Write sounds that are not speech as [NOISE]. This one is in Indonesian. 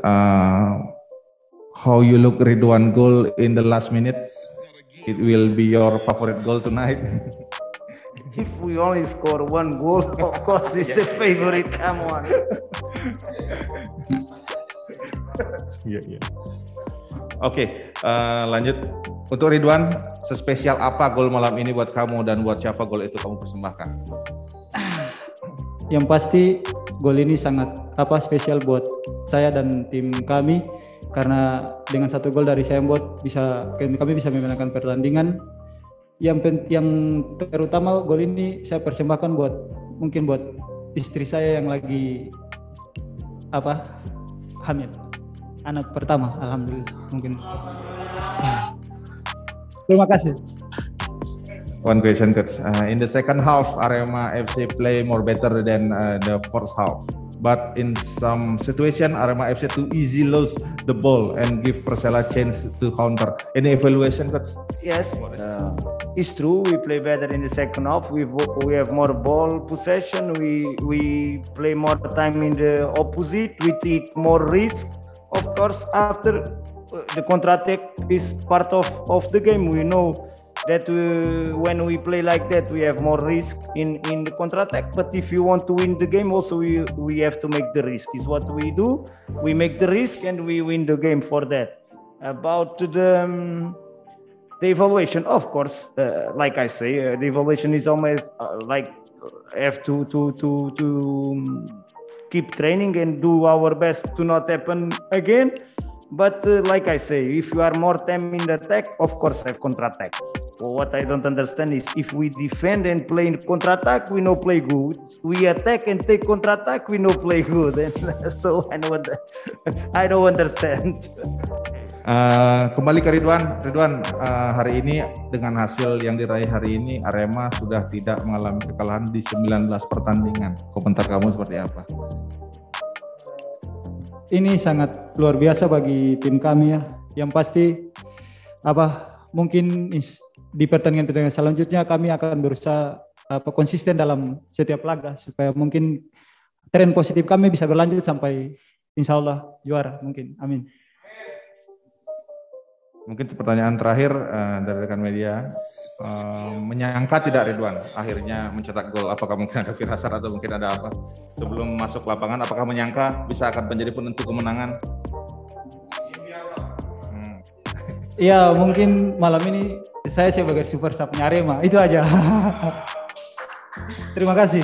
uh, how you look Ridwan goal in the last minute. It will be your favorite goal tonight. [LAUGHS] if we only score one goal, of [LAUGHS] course it's the favorite. Come on. Iya, iya. Oke, uh, lanjut. Untuk Ridwan, sespesial apa gol malam ini buat kamu dan buat siapa gol itu kamu persembahkan? Yang pasti gol ini sangat apa spesial buat saya dan tim kami. Karena dengan satu gol dari buat bisa kami bisa memenangkan pertandingan. Yang yang terutama gol ini saya persembahkan buat mungkin buat istri saya yang lagi apa hamil. Anak pertama alhamdulillah mungkin. Terima kasih. One question uh, in the second half Arema FC play more better than uh, the first half but in some situation Arema FC too easy lose the ball and give Persela chance to counter. Any evaluation coach yes. Uh, it's true. We play better in the second half. We we have more ball possession. We we play more time in the opposite. We take more risk. Of course after uh, the counter-attack is part of, of the game. We know that uh, when we play like that we have more risk in in the counter-attack but if you want to win the game also we we have to make the risk is what we do we make the risk and we win the game for that about the um, the evaluation of course uh, like i say uh, the evaluation is always uh, like have to to to to um, keep training and do our best to not happen again. But uh, like I say, if you are more time in the attack, of course have counter-attack. Well, what I don't understand is if we defend and play in counter-attack, we no play good. We attack and take counter-attack, we no play good. And [LAUGHS] so I know [LAUGHS] I don't understand. Uh, kembali ke Ridwan, Ridwan uh, hari ini dengan hasil yang diraih hari ini Arema sudah tidak mengalami kekalahan di 19 pertandingan. Komentar kamu seperti apa? Ini sangat luar biasa bagi tim kami ya. Yang pasti apa mungkin di pertandingan-pertandingan selanjutnya kami akan berusaha apa konsisten dalam setiap laga supaya mungkin tren positif kami bisa berlanjut sampai insya Allah juara mungkin. Amin. Mungkin pertanyaan terakhir uh, dari rekan media, uh, menyangka tidak Ridwan akhirnya mencetak gol? Apakah mungkin ada firasat atau mungkin ada apa? Sebelum masuk lapangan, apakah menyangka bisa akan menjadi penentu kemenangan? Iya, mungkin malam ini saya sebagai super sub Arema itu aja. [LAUGHS] Terima kasih.